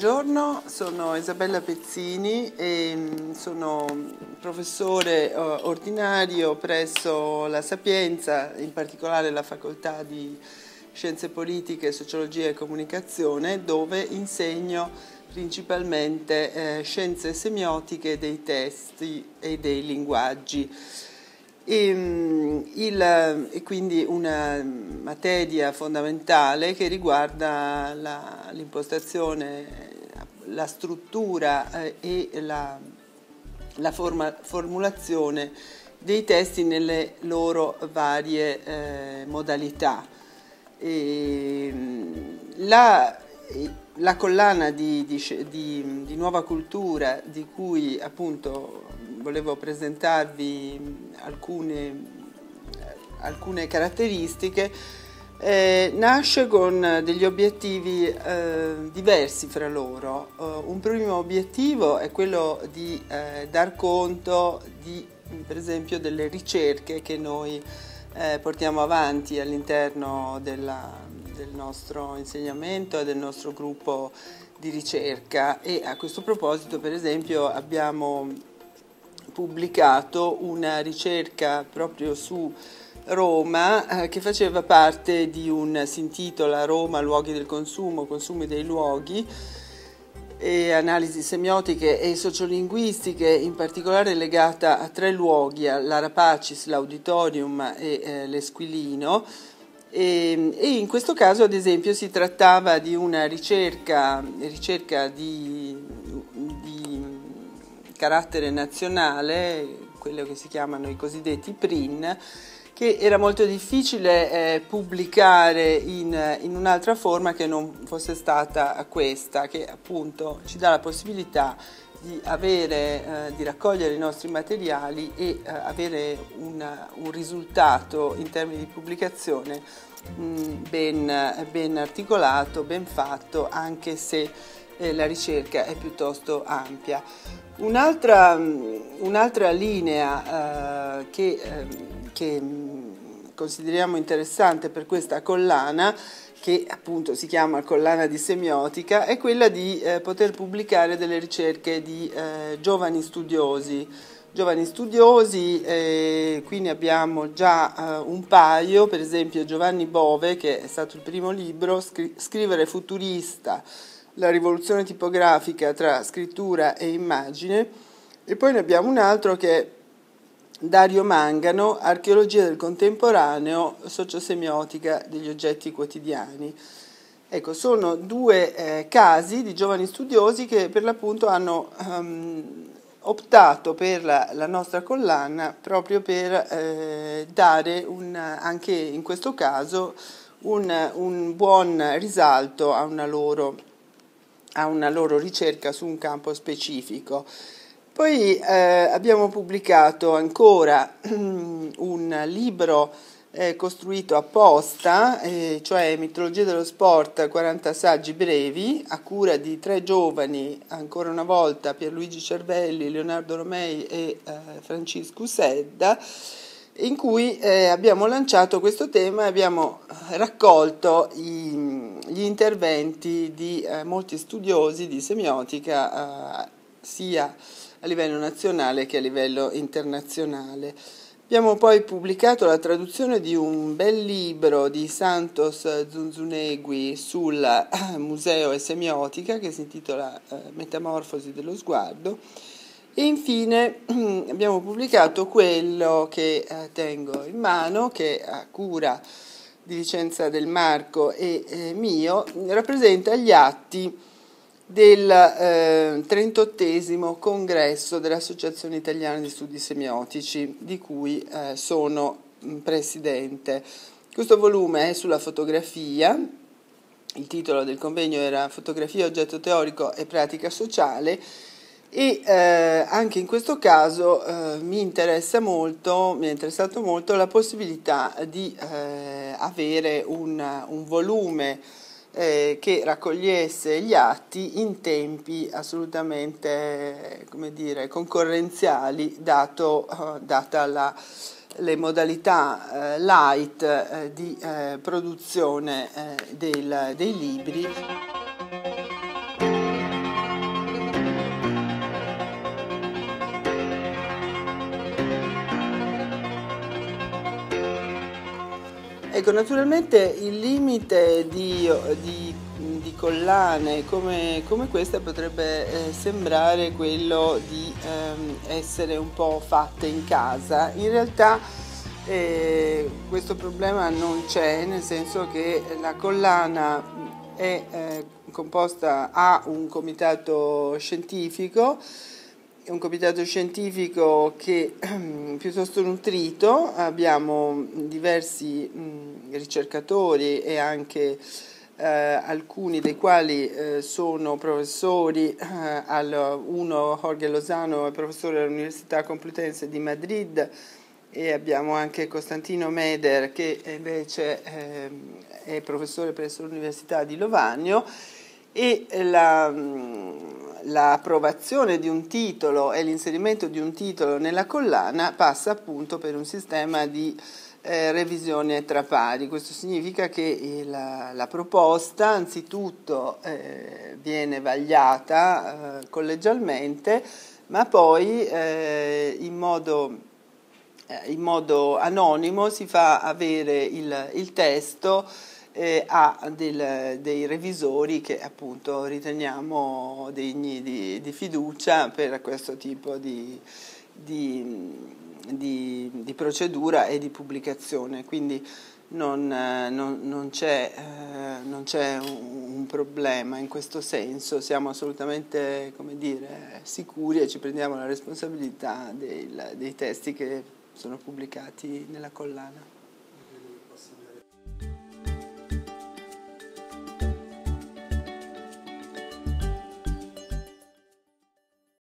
buongiorno, sono Isabella Pezzini e mm, sono professore ordinario presso la Sapienza, in particolare la facoltà di Scienze Politiche, Sociologia e Comunicazione, dove insegno principalmente eh, scienze semiotiche dei testi e dei linguaggi. E, mm, il, e, quindi una materia fondamentale che riguarda l'impostazione, la, struttura eh, e la, la forma, formulazione dei testi nelle loro varie eh, modalità. E, mm, la, la, collana di, di, di, di Nuova Cultura, di cui appunto volevo presentarvi alcune, alcune caratteristiche, eh, nasce con degli obiettivi eh, diversi fra loro. Uh, un primo obiettivo è quello di eh, dar conto di, per esempio, delle ricerche che noi eh, portiamo avanti all'interno della, del nostro insegnamento e del nostro gruppo di ricerca e a questo proposito per esempio abbiamo pubblicato una ricerca proprio su Roma eh, che faceva parte di un, si intitola Roma, luoghi del consumo, consumi dei luoghi, e analisi semiotiche e sociolinguistiche, in particolare legata a tre luoghi, all'Arapacis, l'Auditorium e eh, l'Esquilino. E, e, in questo caso, ad esempio, si trattava di una ricerca, ricerca di carattere nazionale, quello che si chiamano i cosiddetti PRIN, che era molto difficile eh, pubblicare in, in, un'altra forma che non fosse stata questa, che appunto ci dà la possibilità di, avere, eh, di raccogliere i nostri materiali e eh, avere una, un risultato in termini di pubblicazione mh, mm, ben, ben articolato, ben fatto, anche se eh, la ricerca è piuttosto ampia. Un'altra, un'altra linea eh, che, eh, che, consideriamo interessante per questa collana, che appunto si chiama collana di semiotica, è quella di eh, poter pubblicare delle ricerche di eh, giovani studiosi. Giovani studiosi, eh, qui ne abbiamo già eh, un paio, per esempio Giovanni Bove, che è stato il primo libro, scri- Scrivere futurista, la rivoluzione tipografica tra scrittura e immagine e poi ne abbiamo un altro che è Dario Mangano, Archeologia del contemporaneo, sociosemiotica degli oggetti quotidiani. Ecco, sono due eh, casi di giovani studiosi che per l'appunto hanno um, optato per la, la, nostra collana proprio per eh, dare un, anche in questo caso un, un buon risalto a una loro a una loro ricerca su un campo specifico. Poi eh, abbiamo pubblicato ancora un libro eh, costruito apposta, eh, cioè Mitologia dello Sport, 40 saggi brevi, a cura di tre giovani, ancora una volta Pierluigi Cervelli, Leonardo Romei e eh, Francisco Sedda, in cui eh, abbiamo lanciato questo tema e abbiamo raccolto i, gli interventi di eh, molti studiosi di semiotica eh, sia a livello nazionale che a livello internazionale. Abbiamo poi pubblicato la traduzione di un bel libro di Santos Zunzunegui sul eh, museo e semiotica che si intitola eh, Metamorfosi dello sguardo e infine abbiamo pubblicato quello che eh, tengo in mano, che a cura di Vicenza del Marco e eh, mio, rappresenta gli atti del eh, 38 congresso dell'Associazione Italiana di Studi Semiotici, di cui eh, sono mm, presidente. Questo volume è sulla fotografia, il titolo del convegno era Fotografia, oggetto teorico e pratica sociale e eh, anche in questo caso eh, mi interessa molto, mi è interessato molto la possibilità di eh, avere un, un volume eh, che raccogliesse gli atti in tempi assolutamente come dire, concorrenziali dato, eh, data la, le modalità eh, light di produzione del, dei libri. Ecco, naturalmente il limite di, di, di collane come, come, questa potrebbe eh, sembrare quello di ehm, essere un po' fatte in casa. In realtà eh, questo problema non c'è, nel senso che la collana è eh, composta ha un comitato scientifico un comitato scientifico che è piuttosto nutrito, abbiamo diversi ricercatori e anche eh, alcuni dei quali eh, sono professori, eh, al, uno Jorge Lozano è professore all'Università Complutense di Madrid e abbiamo anche Costantino Meder che invece ehm, è professore presso l'Università di Lovagno e la l'approvazione di un titolo e l'inserimento di un titolo nella collana passa appunto per un sistema di eh, revisione tra pari. Questo significa che la, la proposta anzitutto eh, viene vagliata eh, collegialmente, ma poi eh, in modo, eh, in, modo, anonimo si fa avere il, il testo eh, a del, dei revisori che appunto riteniamo degni di, di fiducia per questo tipo di, di, di, procedura e di pubblicazione. Quindi non, non, non c'è, eh, non c'è un, un, problema in questo senso, siamo assolutamente dire, sicuri e ci prendiamo la responsabilità dei, dei testi che sono pubblicati nella collana.